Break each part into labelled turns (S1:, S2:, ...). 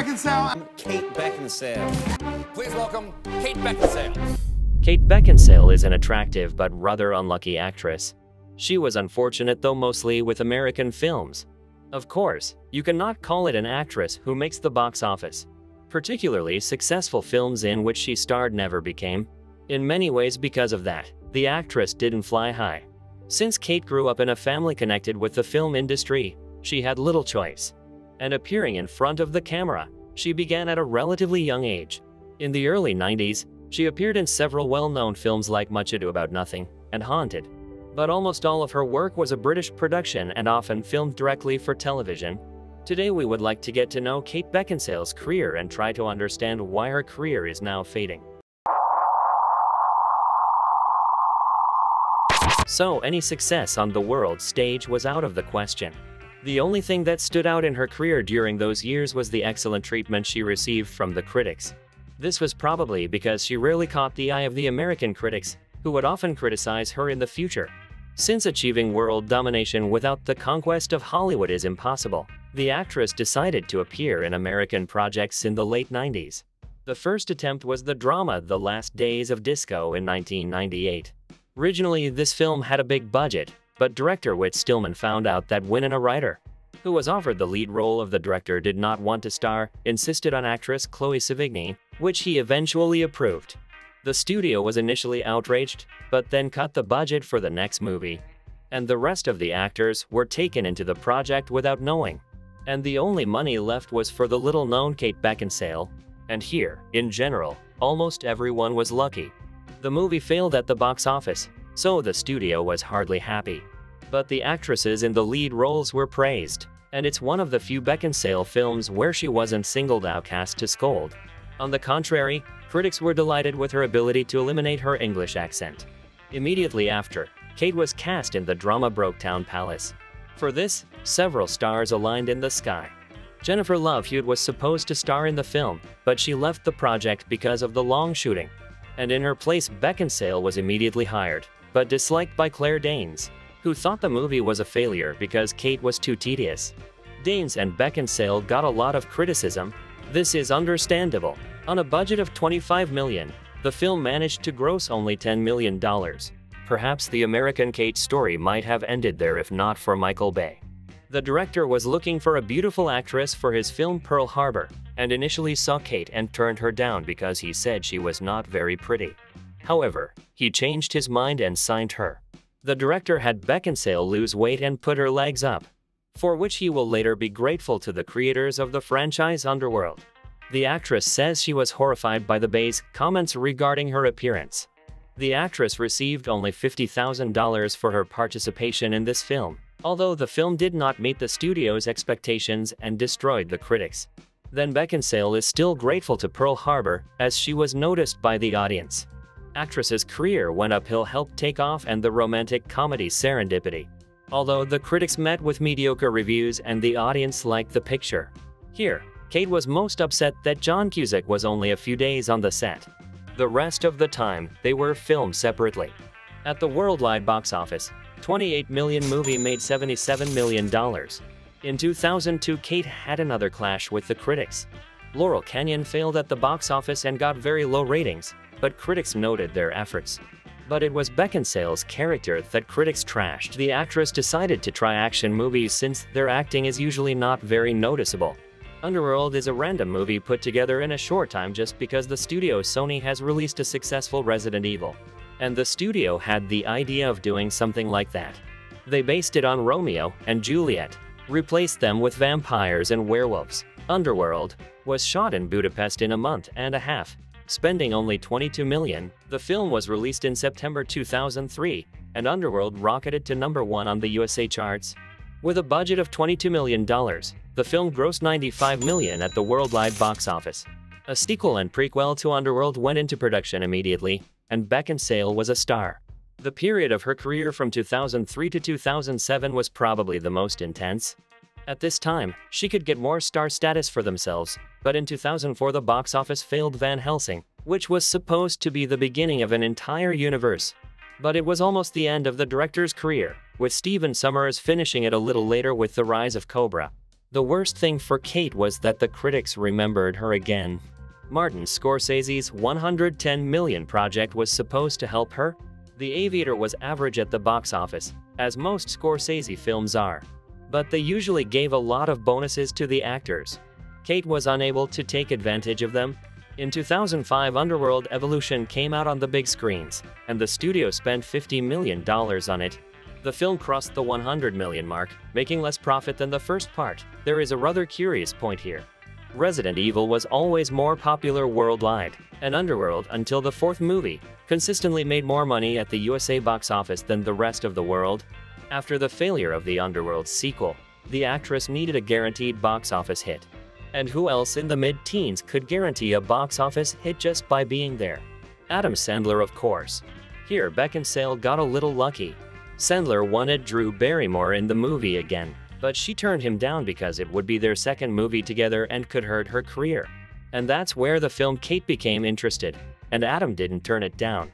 S1: Beckinsale.
S2: Kate Beckinsale. Please welcome Kate Beckinsale.
S3: Kate Beckinsale is an attractive but rather unlucky actress. She was unfortunate though mostly with American films. Of course, you cannot call it an actress who makes the box office. Particularly successful films in which she starred never became. In many ways because of that, the actress didn't fly high. Since Kate grew up in a family connected with the film industry, she had little choice. And appearing in front of the camera, she began at a relatively young age. In the early 90s, she appeared in several well-known films like Much Ado About Nothing and Haunted. But almost all of her work was a British production and often filmed directly for television. Today we would like to get to know Kate Beckinsale's career and try to understand why her career is now fading. So any success on the world stage was out of the question. The only thing that stood out in her career during those years was the excellent treatment she received from the critics. This was probably because she rarely caught the eye of the American critics, who would often criticize her in the future. Since achieving world domination without the conquest of Hollywood is impossible, the actress decided to appear in American projects in the late 90s. The first attempt was the drama The Last Days of Disco in 1998. Originally, this film had a big budget, but director Whit Stillman found out that when a writer, who was offered the lead role of the director did not want to star, insisted on actress Chloe Sevigny, which he eventually approved. The studio was initially outraged, but then cut the budget for the next movie. And the rest of the actors were taken into the project without knowing. And the only money left was for the little-known Kate Beckinsale. And here, in general, almost everyone was lucky. The movie failed at the box office, so the studio was hardly happy. But the actresses in the lead roles were praised, and it's one of the few Beckinsale films where she wasn't singled out cast to scold. On the contrary, critics were delighted with her ability to eliminate her English accent. Immediately after, Kate was cast in the drama Brokedown Palace. For this, several stars aligned in the sky. Jennifer Love Hewitt was supposed to star in the film, but she left the project because of the long shooting and in her place Beckinsale was immediately hired, but disliked by Claire Danes, who thought the movie was a failure because Kate was too tedious. Danes and Beckinsale got a lot of criticism. This is understandable. On a budget of 25 million, the film managed to gross only $10 million. Perhaps the American Kate story might have ended there if not for Michael Bay. The director was looking for a beautiful actress for his film Pearl Harbor, and initially saw Kate and turned her down because he said she was not very pretty. However, he changed his mind and signed her. The director had Beckinsale lose weight and put her legs up, for which he will later be grateful to the creators of the franchise Underworld. The actress says she was horrified by the Bay's comments regarding her appearance. The actress received only $50,000 for her participation in this film, although the film did not meet the studio's expectations and destroyed the critics. Then Beckinsale is still grateful to Pearl Harbor, as she was noticed by the audience. Actress's career went uphill helped take off and the romantic comedy Serendipity. Although the critics met with mediocre reviews and the audience liked the picture. Here, Kate was most upset that John Cusack was only a few days on the set. The rest of the time, they were filmed separately. At the worldwide box office, 28 million movie made $77 million. In 2002, Kate had another clash with the critics. Laurel Canyon failed at the box office and got very low ratings, but critics noted their efforts. But it was Beckinsale's character that critics trashed. The actress decided to try action movies since their acting is usually not very noticeable. Underworld is a random movie put together in a short time just because the studio Sony has released a successful Resident Evil and the studio had the idea of doing something like that. They based it on Romeo and Juliet, replaced them with vampires and werewolves. Underworld was shot in Budapest in a month and a half, spending only 22 million. The film was released in September 2003, and Underworld rocketed to number one on the USA charts. With a budget of $22 million, the film grossed 95 million at the worldwide box office. A sequel and prequel to Underworld went into production immediately, and Beckinsale was a star. The period of her career from 2003 to 2007 was probably the most intense. At this time, she could get more star status for themselves, but in 2004 the box office failed Van Helsing, which was supposed to be the beginning of an entire universe. But it was almost the end of the director's career, with Stephen Sommers finishing it a little later with The Rise of Cobra. The worst thing for Kate was that the critics remembered her again. Martin Scorsese's 110 million project was supposed to help her. The Aviator was average at the box office, as most Scorsese films are. But they usually gave a lot of bonuses to the actors. Kate was unable to take advantage of them. In 2005 Underworld Evolution came out on the big screens, and the studio spent $50 million on it. The film crossed the 100 million mark, making less profit than the first part. There is a rather curious point here. Resident Evil was always more popular worldwide, and Underworld, until the fourth movie, consistently made more money at the USA box office than the rest of the world. After the failure of the Underworld sequel, the actress needed a guaranteed box office hit. And who else in the mid-teens could guarantee a box office hit just by being there? Adam Sandler of course. Here Beckinsale got a little lucky, Sandler wanted Drew Barrymore in the movie again, but she turned him down because it would be their second movie together and could hurt her career. And that's where the film Kate became interested, and Adam didn't turn it down.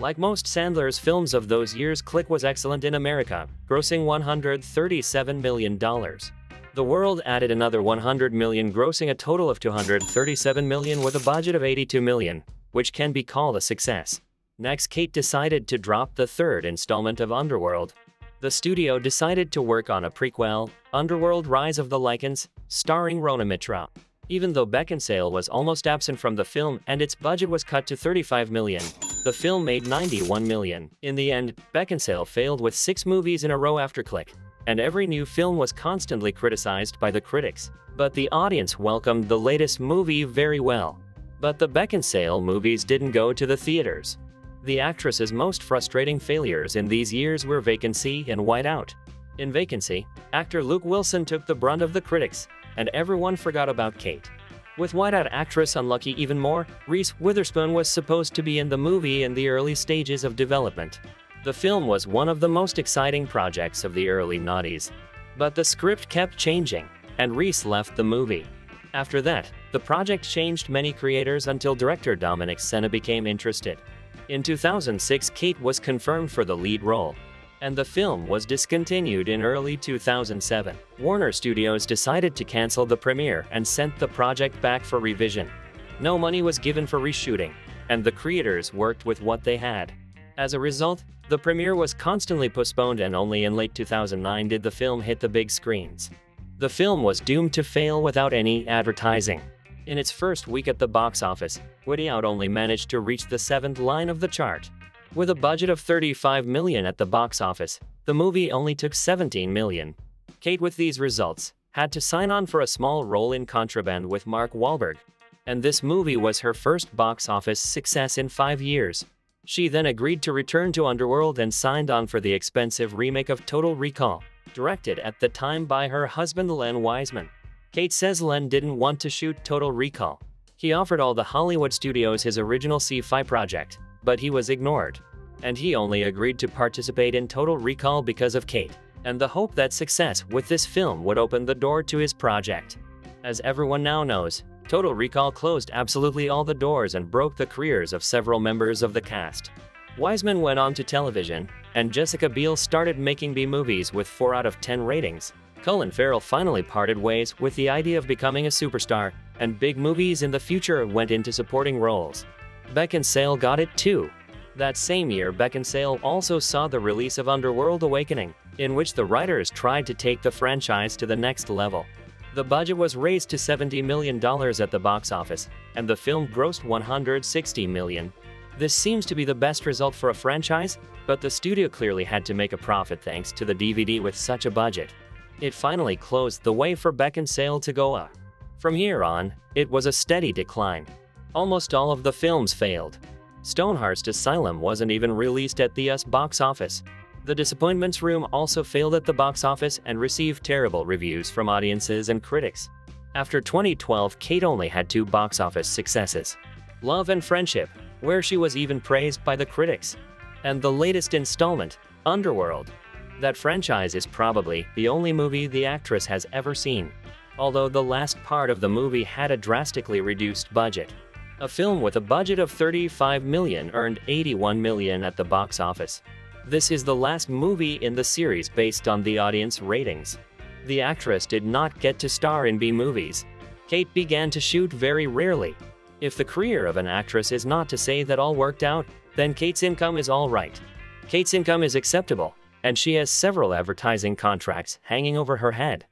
S3: Like most Sandler's films of those years, Click was excellent in America, grossing $137 million. The World added another 100 million, grossing a total of 237 million with a budget of 82 million, which can be called a success. Next, Kate decided to drop the third installment of Underworld. The studio decided to work on a prequel, Underworld Rise of the Lycans, starring Rhona Mitra. Even though Beckinsale was almost absent from the film and its budget was cut to 35 million, the film made 91 million. In the end, Beckinsale failed with six movies in a row after Click, and every new film was constantly criticized by the critics. But the audience welcomed the latest movie very well. But the Beckinsale movies didn't go to the theaters. The actress's most frustrating failures in these years were Vacancy and Whiteout. In Vacancy, actor Luke Wilson took the brunt of the critics, and everyone forgot about Kate. With Whiteout actress unlucky even more, Reese Witherspoon was supposed to be in the movie in the early stages of development. The film was one of the most exciting projects of the early noughties. But the script kept changing, and Reese left the movie. After that, the project changed many creators until director Dominic Sena became interested. In 2006 Kate was confirmed for the lead role, and the film was discontinued in early 2007. Warner Studios decided to cancel the premiere and sent the project back for revision. No money was given for reshooting, and the creators worked with what they had. As a result, the premiere was constantly postponed and only in late 2009 did the film hit the big screens. The film was doomed to fail without any advertising. In its first week at the box office, Whiteout only managed to reach the seventh line of the chart. With a budget of 35 million at the box office, the movie only took 17 million. Kate with these results had to sign on for a small role in Contraband with Mark Wahlberg, and this movie was her first box office success in five years. She then agreed to return to Underworld and signed on for the expensive remake of Total Recall, directed at the time by her husband Len Wiseman. Kate says Len didn't want to shoot Total Recall. He offered all the Hollywood studios his original sci-fi project, but he was ignored. And he only agreed to participate in Total Recall because of Kate, and the hope that success with this film would open the door to his project. As everyone now knows, Total Recall closed absolutely all the doors and broke the careers of several members of the cast. Wiseman went on to television, and Jessica Biel started making B movies with 4 out of 10 ratings. Colin Farrell finally parted ways with the idea of becoming a superstar, and big movies in the future went into supporting roles. Beckinsale got it too. That same year, Beckinsale also saw the release of Underworld Awakening, in which the writers tried to take the franchise to the next level. The budget was raised to $70 million at the box office, and the film grossed 160 million. This seems to be the best result for a franchise, but the studio clearly had to make a profit thanks to the DVD with such a budget. It finally closed the way for Beckinsale to go up. From here on, it was a steady decline. Almost all of the films failed. Stonehearst Asylum wasn't even released at the US box office. The Disappointments Room also failed at the box office and received terrible reviews from audiences and critics. After 2012, Kate only had two box office successes. Love and Friendship, where she was even praised by the critics. And the latest installment, Underworld, that franchise is probably the only movie the actress has ever seen, although the last part of the movie had a drastically reduced budget. A film with a budget of 35 million earned 81 million at the box office. This is the last movie in the series based on the audience ratings. The actress did not get to star in B movies. Kate began to shoot very rarely. If the career of an actress is not to say that all worked out, then Kate's income is all right. Kate's income is acceptable, and she has several advertising contracts hanging over her head.